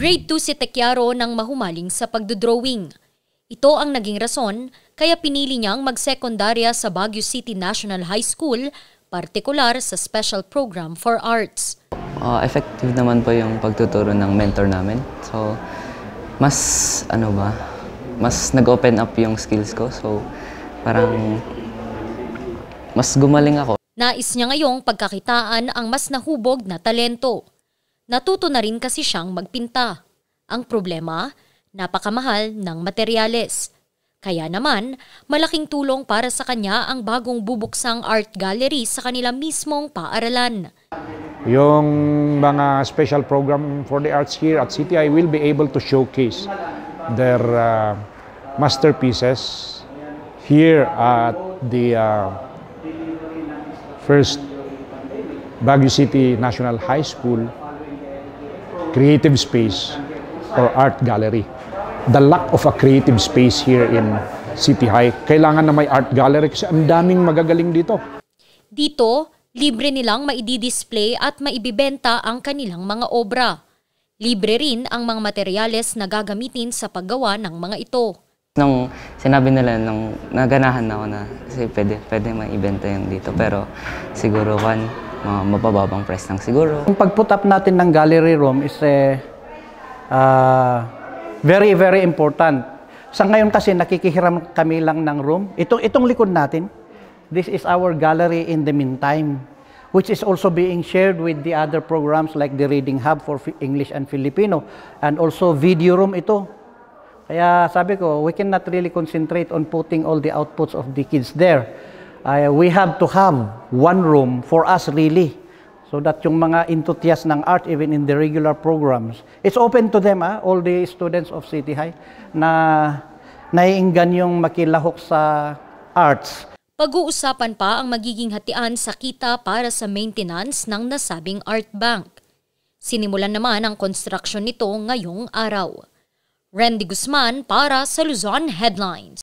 Grade 2 si Tekyaro nang mahumaling sa pagdodrawing. Ito ang naging rason kaya pinili niyang magsekondarya sa Baguio City National High School, partikular sa Special Program for Arts. Uh, effective naman po yung pagtuturo ng mentor namin. So, mas ano ba, mas nag-open up yung skills ko. So, parang mas gumaling ako. Nais niya ngayong pagkakitaan ang mas nahubog na talento. Natuto na rin kasi siyang magpinta. Ang problema, napakamahal ng materyales. Kaya naman, malaking tulong para sa kanya ang bagong bubuksang art gallery sa kanila mismong paaralan. Yung mga special program for the arts here at CTI will be able to showcase their uh, masterpieces here at the uh, first Baguio City National High School creative space or art gallery. The lack of a creative space here in City High, kailangan na may art gallery kasi ang daming magagaling dito. Dito, libre nilang maidi-display at maibibenta ang kanilang mga obra. Libre rin ang mga materyales na gagamitin sa paggawa ng mga ito. Nung sinabi nila, nung naganahan ako na kasi pwede, pwede maibenta yung dito. Pero siguro kan, mga mapababang price lang siguro. Yung pag-put up natin ng gallery room is eh, uh, very, very important. Sa ngayon kasi nakikihiram kami lang ng room. Itong, itong likod natin, this is our gallery in the meantime, which is also being shared with the other programs like the Reading Hub for English and Filipino, and also video room ito. Kaya sabi ko, we cannot really concentrate on putting all the outputs of the kids there. Uh, we have to have one room for us really so that yung mga enthusiasts ng art even in the regular programs it's open to them ah, all the students of City High na naiinggan yung makilahok sa arts Pag-uusapan pa ang magiging hatian sa kita para sa maintenance ng nasabing art bank. Sinimulan naman ang construction nito ngayong araw. Randy Guzman para sa Luzon Headlines.